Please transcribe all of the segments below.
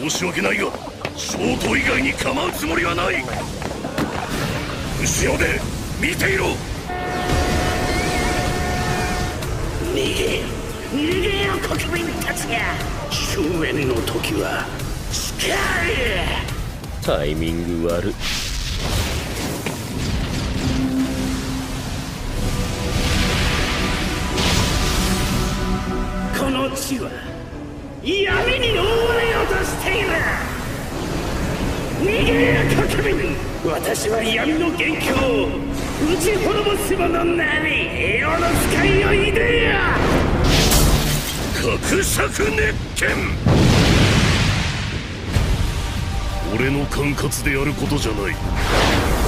申し訳ないがショート以外に構うつもりはない。後ろで見ていろ。逃げ逃げよ国民たちが。終焉の時は近い。タイミング悪この地は闇に覆われようとしている。逃げよ国民私は闇の元凶。を打ち滅ぼす者なりエオの使いをいでよ格尺熱剣。俺の管轄でやることじゃない。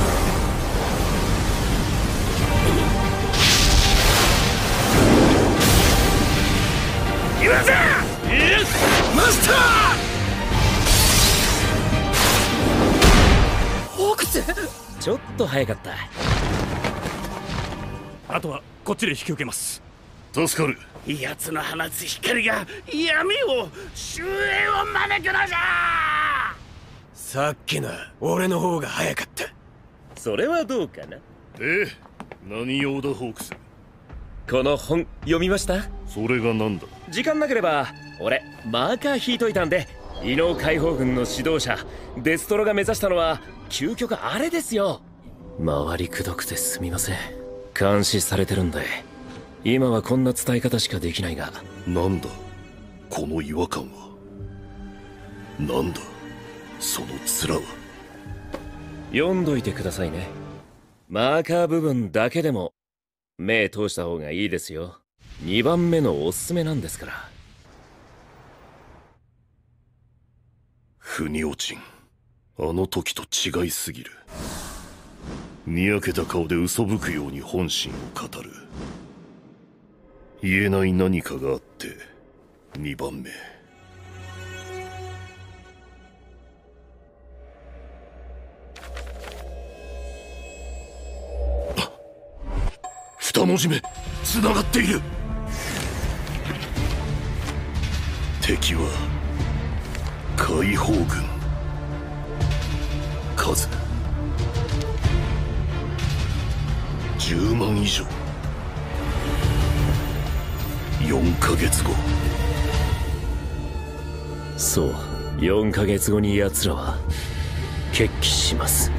マスター。ホークスちょっと早かったあとはこっちで引き受けます。助かる。奴の放つ光が闇を終焉を招くのじゃ。さっきの俺の方が早かった。それはどうかな？で何用だホークス？この本読みました？それが何だ？時間なければ俺マーカー引いといたんで異能解放軍の指導者デストロが目指したのは究極あれですよ。回りくどくてすみません。監視されてるんで今はこんな伝え方しかできないが。なんだ？この違和感は？なんだ？その面は？読んどいてくださいね。マーカー部分だけでも目通した方がいいですよ。2番目のおすすめなんですから腑に落ちん。あの時と違いすぎる。にやけた顔で嘘吹くように本心を語る。言えない何かがあって2番目。二文字目。つながっている。敵は解放軍。数。10万以上。4ヶ月後。そう。4ヶ月後に奴らは決起します。